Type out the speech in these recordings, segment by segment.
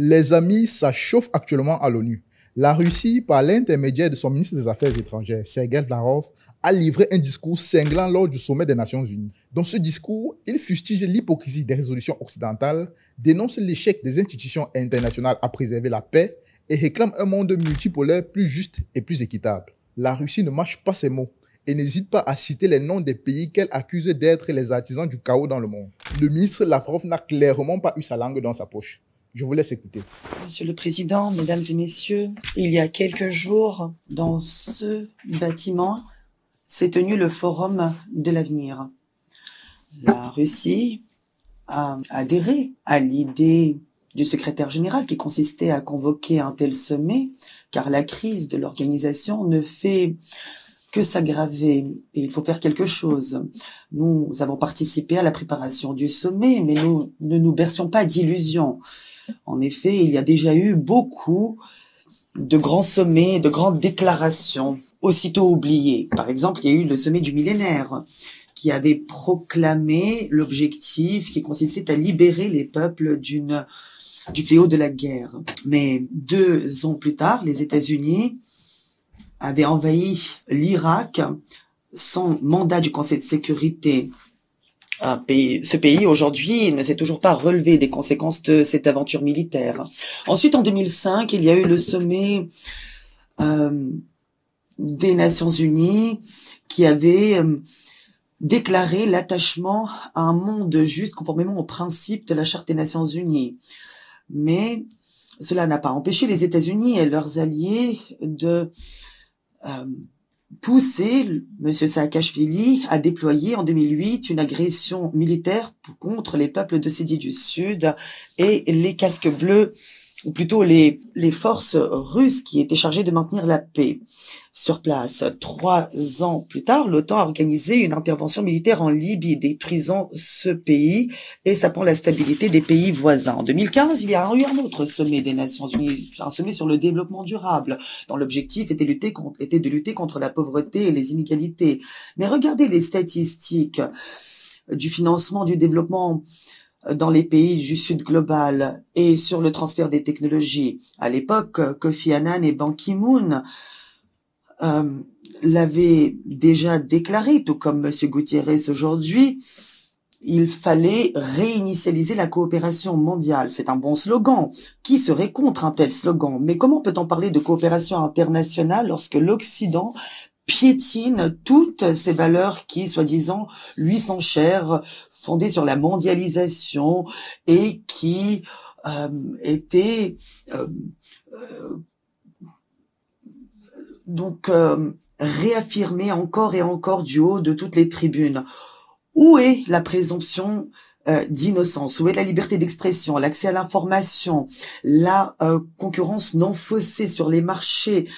Les amis, ça chauffe actuellement à l'ONU. La Russie, par l'intermédiaire de son ministre des Affaires étrangères, Sergei Lavrov, a livré un discours cinglant lors du sommet des Nations Unies. Dans ce discours, il fustige l'hypocrisie des résolutions occidentales, dénonce l'échec des institutions internationales à préserver la paix et réclame un monde multipolaire plus juste et plus équitable. La Russie ne mâche pas ses mots et n'hésite pas à citer les noms des pays qu'elle accuse d'être les artisans du chaos dans le monde. Le ministre Lavrov n'a clairement pas eu sa langue dans sa poche. Je vous laisse écouter. Monsieur le Président, Mesdames et Messieurs, il y a quelques jours, dans ce bâtiment, s'est tenu le Forum de l'avenir. La Russie a adhéré à l'idée du secrétaire général qui consistait à convoquer un tel sommet, car la crise de l'organisation ne fait que s'aggraver et il faut faire quelque chose. Nous avons participé à la préparation du sommet, mais nous ne nous bercions pas d'illusions. En effet, il y a déjà eu beaucoup de grands sommets, de grandes déclarations, aussitôt oubliées. Par exemple, il y a eu le sommet du millénaire, qui avait proclamé l'objectif qui consistait à libérer les peuples d'une du fléau de la guerre. Mais deux ans plus tard, les États-Unis avaient envahi l'Irak sans mandat du Conseil de sécurité ce pays aujourd'hui ne s'est toujours pas relevé des conséquences de cette aventure militaire. Ensuite, en 2005, il y a eu le sommet euh, des Nations Unies qui avait euh, déclaré l'attachement à un monde juste conformément aux principes de la Charte des Nations Unies. Mais cela n'a pas empêché les États-Unis et leurs alliés de euh, poussé M. Saakashvili à déployer en 2008 une agression militaire contre les peuples de Sidi du Sud et les casques bleus ou plutôt les, les forces russes qui étaient chargées de maintenir la paix sur place. Trois ans plus tard, l'OTAN a organisé une intervention militaire en Libye, détruisant ce pays et sapant la stabilité des pays voisins. En 2015, il y a eu un autre sommet des Nations Unies, un sommet sur le développement durable, dont l'objectif était, était de lutter contre la pauvreté et les inégalités. Mais regardez les statistiques du financement du développement dans les pays du Sud global et sur le transfert des technologies. À l'époque, Kofi Annan et Ban Ki-moon euh, l'avaient déjà déclaré, tout comme M. Gutiérrez aujourd'hui, il fallait réinitialiser la coopération mondiale. C'est un bon slogan. Qui serait contre un tel slogan? Mais comment peut-on parler de coopération internationale lorsque l'Occident piétine toutes ces valeurs qui, soi-disant, lui sont chères, fondées sur la mondialisation et qui euh, étaient euh, euh, donc réaffirmées encore et encore du haut de toutes les tribunes. Où est la présomption d'innocence? Où est la liberté d'expression, l'accès à l'information, la concurrence non faussée sur les marchés,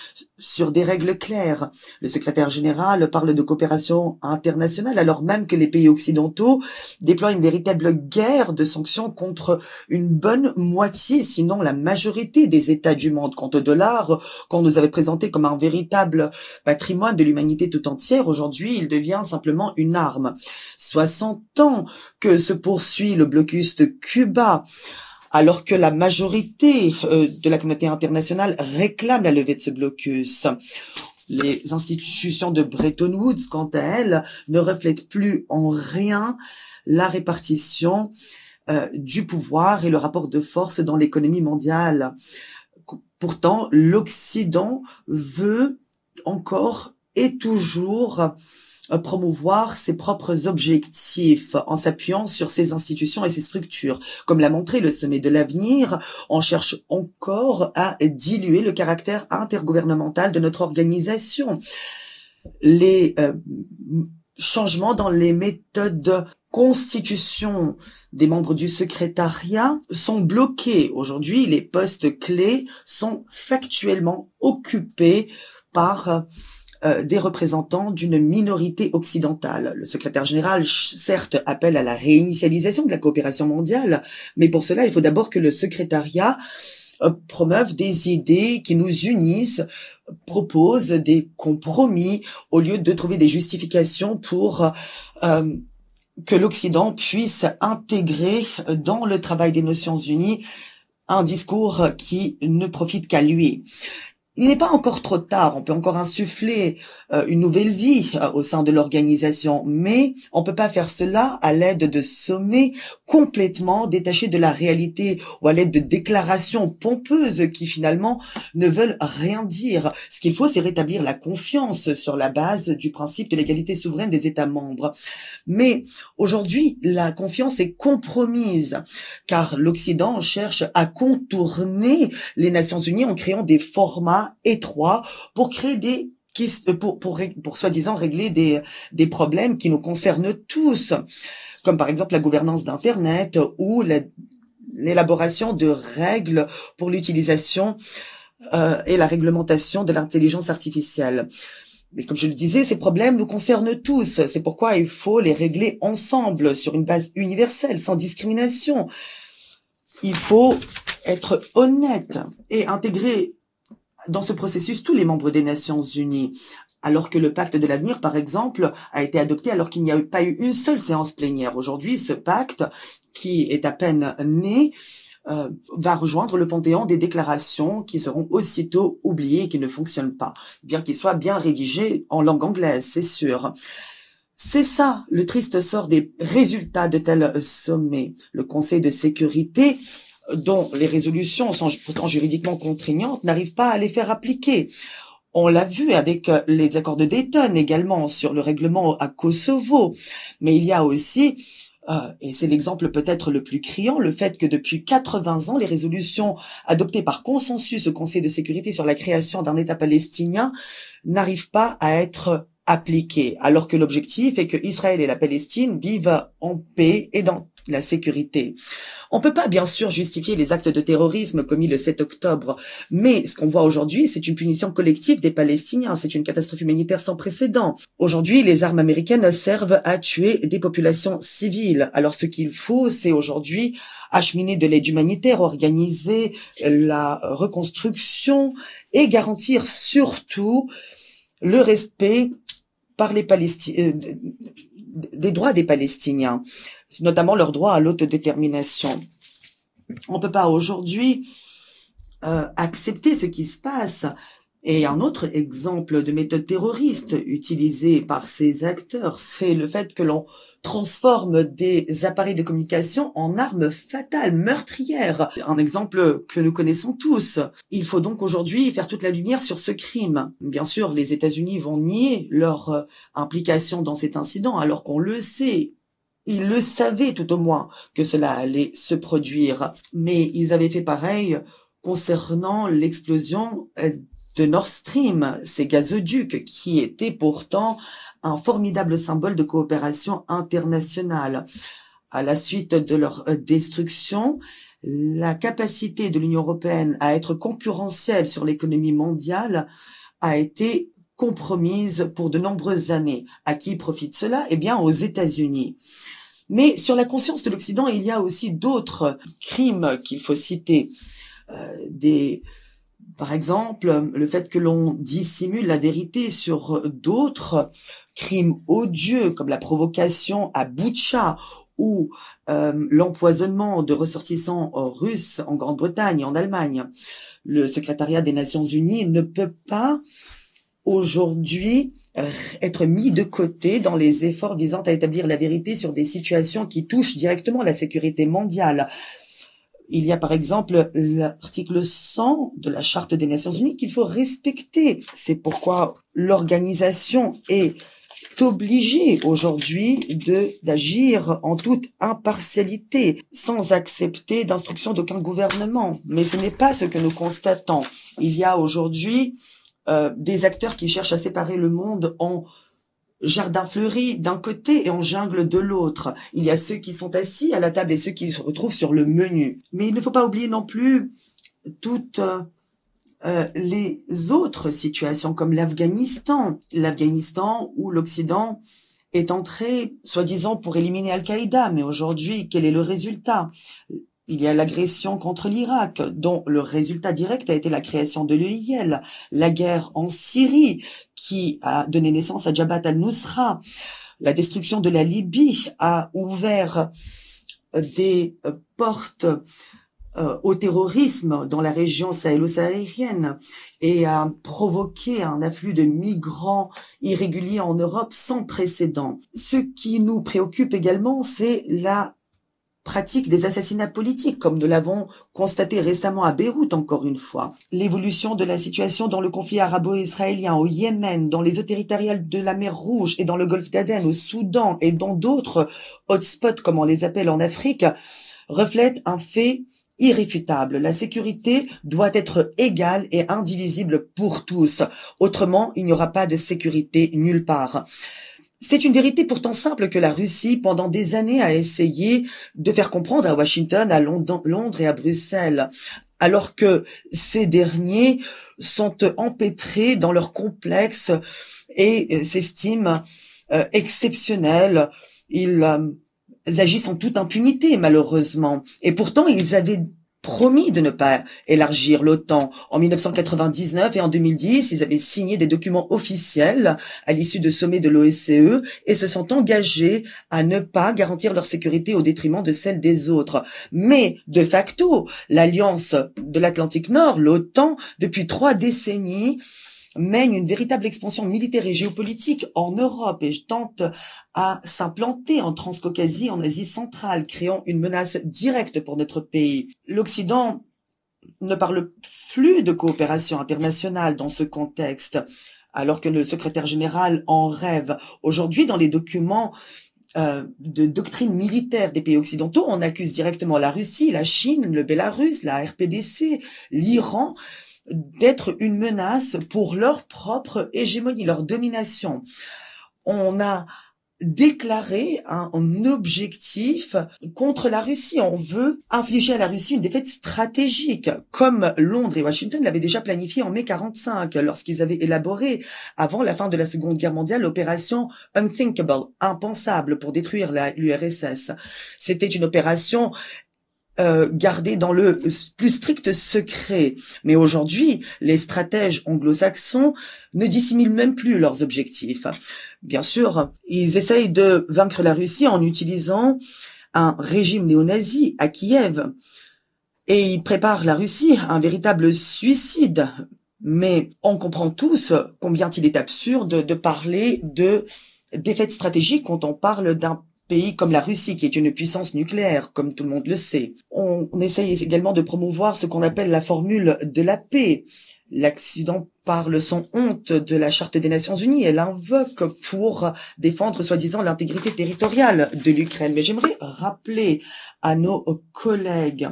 sur des règles claires. Le secrétaire général parle de coopération internationale alors même que les pays occidentaux déploient une véritable guerre de sanctions contre une bonne moitié, sinon la majorité des États du monde. Quant au dollar, qu'on nous avait présenté comme un véritable patrimoine de l'humanité tout entière, aujourd'hui il devient simplement une arme. 60 ans que se poursuit le blocus de Cuba alors que la majorité euh, de la communauté internationale réclame la levée de ce blocus. Les institutions de Bretton Woods, quant à elles, ne reflètent plus en rien la répartition euh, du pouvoir et le rapport de force dans l'économie mondiale. Pourtant, l'Occident veut encore et toujours euh, promouvoir ses propres objectifs en s'appuyant sur ses institutions et ses structures. Comme l'a montré le sommet de l'avenir, on cherche encore à diluer le caractère intergouvernemental de notre organisation. Les euh, changements dans les méthodes de constitution des membres du secrétariat sont bloqués. Aujourd'hui, les postes clés sont factuellement occupés par euh, des représentants d'une minorité occidentale. Le secrétaire général, certes, appelle à la réinitialisation de la coopération mondiale, mais pour cela, il faut d'abord que le secrétariat euh, promeuve des idées qui nous unissent, propose des compromis au lieu de trouver des justifications pour euh, que l'Occident puisse intégrer dans le travail des Nations Unies un discours qui ne profite qu'à lui. Il n'est pas encore trop tard, on peut encore insuffler euh, une nouvelle vie euh, au sein de l'organisation, mais on peut pas faire cela à l'aide de sommets complètement détachés de la réalité ou à l'aide de déclarations pompeuses qui finalement ne veulent rien dire. Ce qu'il faut, c'est rétablir la confiance sur la base du principe de l'égalité souveraine des États membres. Mais aujourd'hui, la confiance est compromise car l'Occident cherche à contourner les Nations Unies en créant des formats étroit pour créer des euh, pour, pour, pour soi-disant régler des, des problèmes qui nous concernent tous, comme par exemple la gouvernance d'Internet ou l'élaboration de règles pour l'utilisation euh, et la réglementation de l'intelligence artificielle. Mais comme je le disais, ces problèmes nous concernent tous. C'est pourquoi il faut les régler ensemble, sur une base universelle, sans discrimination. Il faut être honnête et intégrer dans ce processus tous les membres des Nations Unies. Alors que le pacte de l'avenir, par exemple, a été adopté alors qu'il n'y a pas eu une seule séance plénière. Aujourd'hui, ce pacte, qui est à peine né, euh, va rejoindre le panthéon des déclarations qui seront aussitôt oubliées et qui ne fonctionnent pas, bien qu'il soit bien rédigé en langue anglaise, c'est sûr. C'est ça le triste sort des résultats de tels sommets. Le Conseil de sécurité dont les résolutions sont pourtant juridiquement contraignantes n'arrivent pas à les faire appliquer. On l'a vu avec euh, les accords de Dayton également sur le règlement à Kosovo. Mais il y a aussi, euh, et c'est l'exemple peut-être le plus criant, le fait que depuis 80 ans, les résolutions adoptées par consensus au Conseil de sécurité sur la création d'un État palestinien n'arrivent pas à être appliquées, alors que l'objectif est que Israël et la Palestine vivent en paix et dans la sécurité. On peut pas bien sûr justifier les actes de terrorisme commis le 7 octobre, mais ce qu'on voit aujourd'hui, c'est une punition collective des Palestiniens, c'est une catastrophe humanitaire sans précédent. Aujourd'hui, les armes américaines servent à tuer des populations civiles. Alors ce qu'il faut, c'est aujourd'hui acheminer de l'aide humanitaire, organiser la reconstruction et garantir surtout le respect par les Palestiniens euh, des droits des Palestiniens notamment leur droit à l'autodétermination. On ne peut pas aujourd'hui euh, accepter ce qui se passe. Et un autre exemple de méthode terroriste utilisée par ces acteurs, c'est le fait que l'on transforme des appareils de communication en armes fatales, meurtrières. Un exemple que nous connaissons tous. Il faut donc aujourd'hui faire toute la lumière sur ce crime. Bien sûr, les États-Unis vont nier leur euh, implication dans cet incident, alors qu'on le sait ils le savaient tout au moins que cela allait se produire, mais ils avaient fait pareil concernant l'explosion euh, de Nord Stream, ces gazoducs qui étaient pourtant un formidable symbole de coopération internationale. À la suite de leur euh, destruction, la capacité de l'Union européenne à être concurrentielle sur l'économie mondiale a été compromise pour de nombreuses années. À qui profite cela? Eh bien, aux États-Unis. Mais sur la conscience de l'Occident, il y a aussi d'autres crimes qu'il faut citer. Euh, des, par exemple, le fait que l'on dissimule la vérité sur d'autres crimes odieux comme la provocation à Butcha ou euh, l'empoisonnement de ressortissants russes en Grande-Bretagne et en Allemagne. Le secrétariat des Nations Unies ne peut pas aujourd'hui être mis de côté dans les efforts visant à établir la vérité sur des situations qui touchent directement la sécurité mondiale. Il y a par exemple l'article 100 de la Charte des Nations Unies qu'il faut respecter. C'est pourquoi l'organisation est obligée aujourd'hui d'agir en toute impartialité, sans accepter d'instructions d'aucun gouvernement. Mais ce n'est pas ce que nous constatons. Il y a aujourd'hui euh, des acteurs qui cherchent à séparer le monde en jardin fleuri d'un côté et en jungle de l'autre. Il y a ceux qui sont assis à la table et ceux qui se retrouvent sur le menu. Mais il ne faut pas oublier non plus toutes euh, les autres situations comme l'Afghanistan. L'Afghanistan où l'Occident est entré, soi-disant, pour éliminer Al-Qaïda. Mais aujourd'hui, quel est le résultat? Il y a l'agression contre l'Irak, dont le résultat direct a été la création de l'EIL, la guerre en Syrie, qui a donné naissance à Jabhat al-Nusra, la destruction de la Libye a ouvert des portes euh, au terrorisme dans la région sahélo-saharienne et a provoqué un afflux de migrants irréguliers en Europe sans précédent. Ce qui nous préoccupe également, c'est la pratique des assassinats politiques, comme nous l'avons constaté récemment à Beyrouth encore une fois. L'évolution de la situation dans le conflit arabo-israélien, au Yémen, dans les eaux territoriales de la mer Rouge et dans le golfe d'Aden, au Soudan et dans d'autres hotspots, comme on les appelle en Afrique, reflète un fait irréfutable. La sécurité doit être égale et indivisible pour tous. Autrement, il n'y aura pas de sécurité nulle part. C'est une vérité pourtant simple que la Russie, pendant des années, a essayé de faire comprendre à Washington, à Londres et à Bruxelles, alors que ces derniers sont empêtrés dans leur complexe et s'estiment euh, exceptionnels. Ils euh, agissent en toute impunité, malheureusement. Et pourtant, ils avaient promis de ne pas élargir l'OTAN. En 1999 et en 2010, ils avaient signé des documents officiels à l'issue de sommets de l'OSCE et se sont engagés à ne pas garantir leur sécurité au détriment de celle des autres. Mais, de facto, l'Alliance de l'Atlantique Nord, l'OTAN, depuis trois décennies, mène une véritable expansion militaire et géopolitique en Europe et tente à s'implanter en Transcaucasie, en Asie centrale, créant une menace directe pour notre pays. L'Occident ne parle plus de coopération internationale dans ce contexte, alors que le secrétaire général en rêve. Aujourd'hui, dans les documents euh, de doctrine militaire des pays occidentaux, on accuse directement la Russie, la Chine, le Bélarus, la RPDC, l'Iran d'être une menace pour leur propre hégémonie, leur domination. On a déclaré un, objectif contre la Russie. On veut infliger à la Russie une défaite stratégique, comme Londres et Washington l'avaient déjà planifié en mai 45, lorsqu'ils avaient élaboré, avant la fin de la Seconde Guerre mondiale, l'opération Unthinkable, impensable, pour détruire l'URSS. C'était une opération euh, gardé dans le plus strict secret. Mais aujourd'hui, les stratèges anglo-saxons ne dissimulent même plus leurs objectifs. Bien sûr, ils essayent de vaincre la Russie en utilisant un régime néo-nazi à Kiev. Et ils préparent la Russie à un véritable suicide. Mais on comprend tous combien il est absurde de parler de défaite stratégique quand on parle d'un pays comme la Russie, qui est une puissance nucléaire, comme tout le monde le sait. On, essaye également de promouvoir ce qu'on appelle la formule de la paix. L'accident parle sans honte de la Charte des Nations Unies. Elle invoque pour défendre soi-disant l'intégrité territoriale de l'Ukraine. Mais j'aimerais rappeler à nos collègues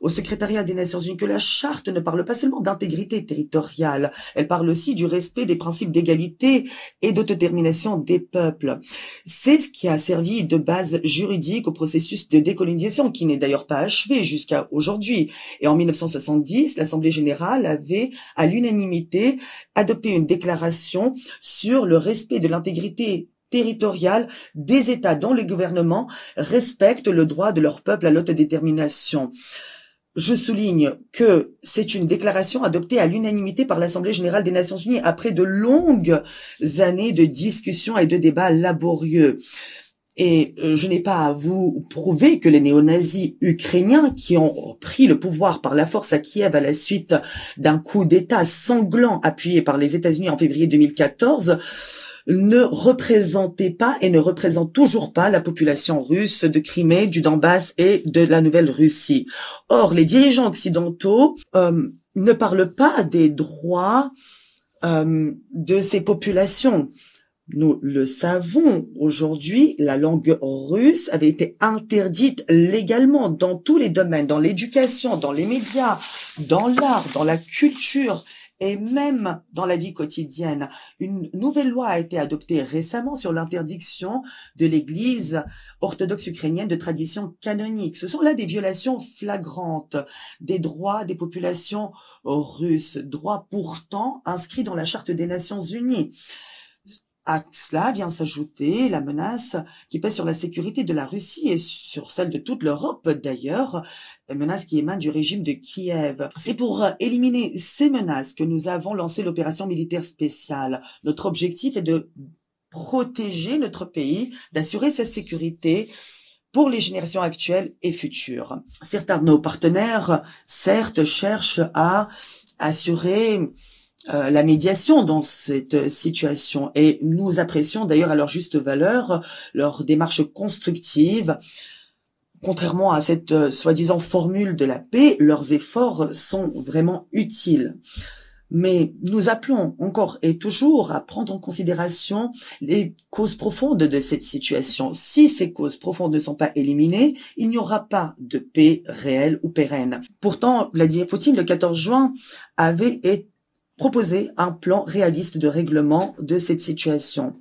au secrétariat des Nations Unies que la charte ne parle pas seulement d'intégrité territoriale, elle parle aussi du respect des principes d'égalité et d'autodétermination des peuples. C'est ce qui a servi de base juridique au processus de décolonisation, qui n'est d'ailleurs pas achevé jusqu'à aujourd'hui. Et en 1970, l'Assemblée générale avait, à l'unanimité, adopté une déclaration sur le respect de l'intégrité territoriale des États dont les gouvernements respectent le droit de leur peuple à l'autodétermination. Je souligne que c'est une déclaration adoptée à l'unanimité par l'Assemblée générale des Nations unies après de longues années de discussions et de débats laborieux. Et euh, je n'ai pas à vous prouver que les néo-nazis ukrainiens qui ont pris le pouvoir par la force à Kiev à la suite d'un coup d'État sanglant appuyé par les États-Unis en février 2014 ne représentait pas et ne représente toujours pas la population russe de Crimée, du Donbass et de la Nouvelle-Russie. Or, les dirigeants occidentaux euh, ne parlent pas des droits euh, de ces populations. Nous le savons, aujourd'hui, la langue russe avait été interdite légalement dans tous les domaines, dans l'éducation, dans les médias, dans l'art, dans la culture et même dans la vie quotidienne. Une nouvelle loi a été adoptée récemment sur l'interdiction de l'Église orthodoxe ukrainienne de tradition canonique. Ce sont là des violations flagrantes des droits des populations russes, droits pourtant inscrits dans la Charte des Nations Unies. À cela vient s'ajouter la menace qui pèse sur la sécurité de la Russie et sur celle de toute l'Europe d'ailleurs, menace qui émane du régime de Kiev. C'est pour éliminer ces menaces que nous avons lancé l'opération militaire spéciale. Notre objectif est de protéger notre pays, d'assurer sa sécurité pour les générations actuelles et futures. Certains de nos partenaires, certes, cherchent à assurer euh, la médiation dans cette situation et nous apprécions d'ailleurs à leur juste valeur leur démarche constructive. Contrairement à cette euh, soi-disant formule de la paix, leurs efforts sont vraiment utiles. Mais nous appelons encore et toujours à prendre en considération les causes profondes de cette situation. Si ces causes profondes ne sont pas éliminées, il n'y aura pas de paix réelle ou pérenne. Pourtant, Vladimir Poutine, le 14 juin, avait proposé un plan réaliste de règlement de cette situation.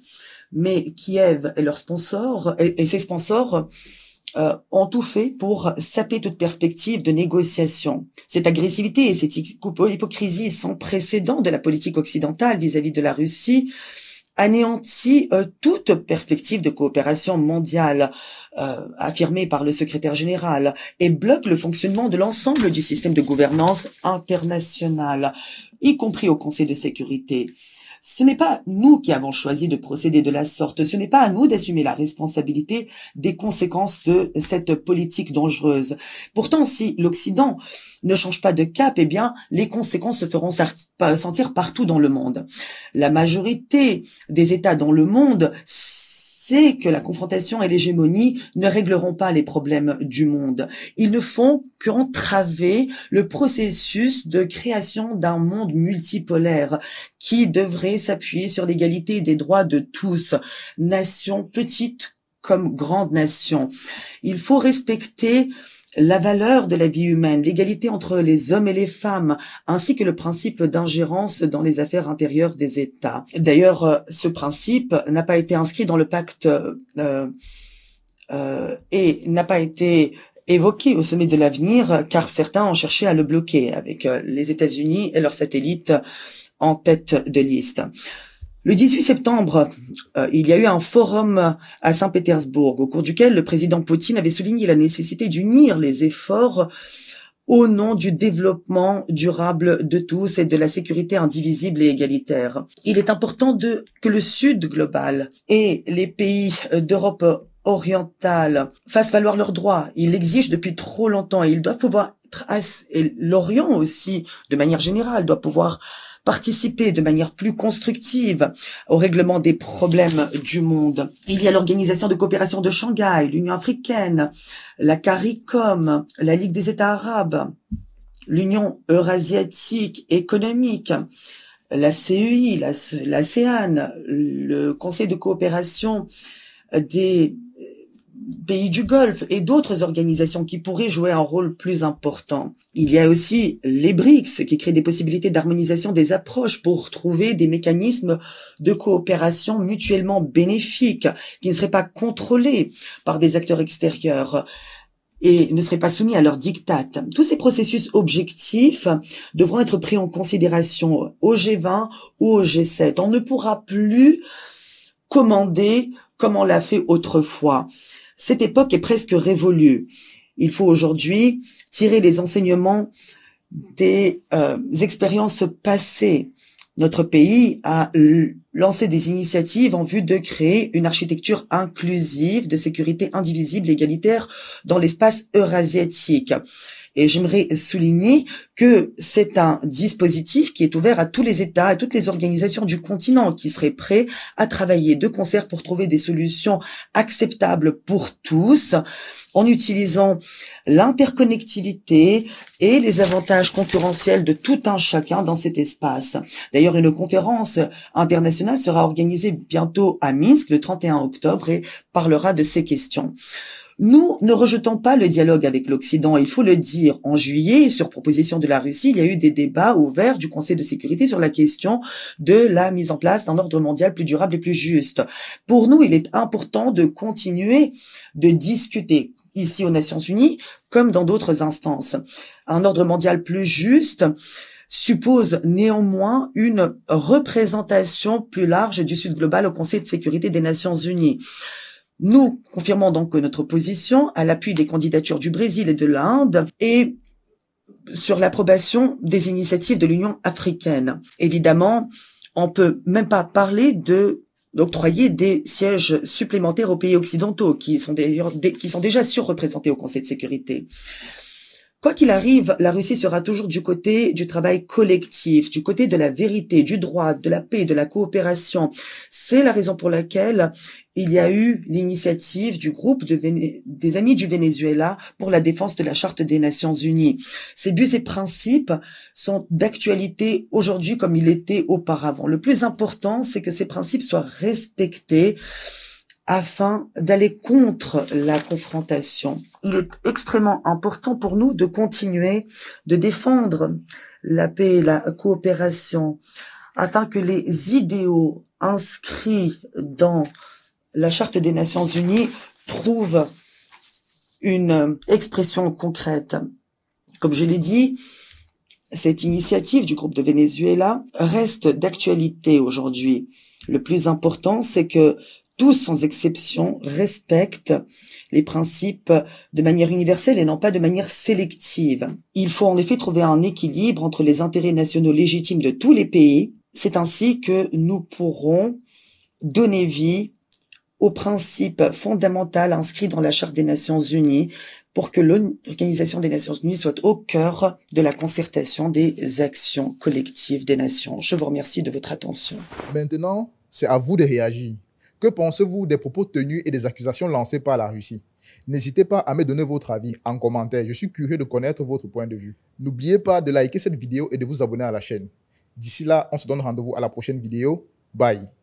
Mais Kiev et leurs sponsors, et ses sponsors, euh, ont tout fait pour saper toute perspective de négociation. Cette agressivité et cette hypocrisie sans précédent de la politique occidentale vis-à-vis de la Russie anéantit euh, toute perspective de coopération mondiale euh, affirmée par le secrétaire général et bloque le fonctionnement de l'ensemble du système de gouvernance international, y compris au Conseil de sécurité. Ce n'est pas nous qui avons choisi de procéder de la sorte. Ce n'est pas à nous d'assumer la responsabilité des conséquences de cette politique dangereuse. Pourtant, si l'Occident ne change pas de cap, eh bien, les conséquences se feront sentir partout dans le monde. La majorité des États dans le monde c'est que la confrontation et l'hégémonie ne régleront pas les problèmes du monde. Ils ne font qu'entraver le processus de création d'un monde multipolaire qui devrait s'appuyer sur l'égalité des droits de tous, nations petites comme grandes nations. Il faut respecter la valeur de la vie humaine, l'égalité entre les hommes et les femmes, ainsi que le principe d'ingérence dans les affaires intérieures des États. D'ailleurs, euh, ce principe n'a pas été inscrit dans le pacte euh, euh, et n'a pas été évoqué au sommet de l'avenir, car certains ont cherché à le bloquer, avec les États-Unis et leurs satellites en tête de liste. Le 18 septembre, euh, il y a eu un forum à Saint-Pétersbourg au cours duquel le président Poutine avait souligné la nécessité d'unir les efforts au nom du développement durable de tous et de la sécurité indivisible et égalitaire. Il est important de, que le Sud global et les pays d'Europe orientale fassent valoir leurs droits. Ils l'exigent depuis trop longtemps et ils doivent pouvoir et l'Orient aussi, de manière générale, doit pouvoir participer de manière plus constructive au règlement des problèmes du monde. Il y a l'Organisation de coopération de Shanghai, l'Union africaine, la CARICOM, la Ligue des États arabes, l'Union eurasiatique économique, la CEI, l'ASEAN, le Conseil de coopération des pays du Golfe et d'autres organisations qui pourraient jouer un rôle plus important. Il y a aussi les BRICS qui créent des possibilités d'harmonisation des approches pour trouver des mécanismes de coopération mutuellement bénéfiques qui ne seraient pas contrôlés par des acteurs extérieurs et ne seraient pas soumis à leurs dictates. Tous ces processus objectifs devront être pris en considération au G20 ou au G7. On ne pourra plus commander comme on l'a fait autrefois. Cette époque est presque révolue. Il faut aujourd'hui tirer les enseignements des euh, expériences passées. Notre pays a lancé des initiatives en vue de créer une architecture inclusive de sécurité indivisible et égalitaire dans l'espace eurasiatique. Et j'aimerais souligner que c'est un dispositif qui est ouvert à tous les États, à toutes les organisations du continent qui seraient prêts à travailler de concert pour trouver des solutions acceptables pour tous en utilisant l'interconnectivité et les avantages concurrentiels de tout un chacun dans cet espace. D'ailleurs, une conférence internationale sera organisée bientôt à Minsk le 31 octobre et parlera de ces questions. Nous ne rejetons pas le dialogue avec l'Occident, il faut le dire. En juillet, sur proposition de la Russie, il y a eu des débats ouverts du Conseil de sécurité sur la question de la mise en place d'un ordre mondial plus durable et plus juste. Pour nous, il est important de continuer de discuter ici aux Nations Unies comme dans d'autres instances. Un ordre mondial plus juste suppose néanmoins une représentation plus large du Sud global au Conseil de sécurité des Nations Unies. Nous confirmons donc notre position à l'appui des candidatures du Brésil et de l'Inde et sur l'approbation des initiatives de l'Union africaine. Évidemment, on peut même pas parler de d'octroyer des sièges supplémentaires aux pays occidentaux qui sont qui sont déjà surreprésentés au Conseil de sécurité. Quoi qu'il arrive, la Russie sera toujours du côté du travail collectif, du côté de la vérité, du droit, de la paix, de la coopération. C'est la raison pour laquelle il y a eu l'initiative du groupe des amis du Venezuela pour la défense de la Charte des Nations Unies. Ces buts et principes sont d'actualité aujourd'hui comme il était auparavant. Le plus important, c'est que ces principes soient respectés afin d'aller contre la confrontation. Il est extrêmement important pour nous de continuer de défendre la paix et la coopération afin que les idéaux inscrits dans la Charte des Nations Unies trouvent une expression concrète. Comme je l'ai dit, cette initiative du groupe de Venezuela reste d'actualité aujourd'hui. Le plus important, c'est que tous sans exception respectent les principes de manière universelle et non pas de manière sélective. Il faut en effet trouver un équilibre entre les intérêts nationaux légitimes de tous les pays. C'est ainsi que nous pourrons donner vie aux principes fondamentaux inscrits dans la Charte des Nations Unies pour que l'Organisation des Nations Unies soit au cœur de la concertation des actions collectives des nations. Je vous remercie de votre attention. Maintenant, c'est à vous de réagir. Que pensez-vous des propos tenus et des accusations lancées par la Russie? N'hésitez pas à me donner votre avis en commentaire. Je suis curieux de connaître votre point de vue. N'oubliez pas de liker cette vidéo et de vous abonner à la chaîne. D'ici là, on se donne rendez-vous à la prochaine vidéo. Bye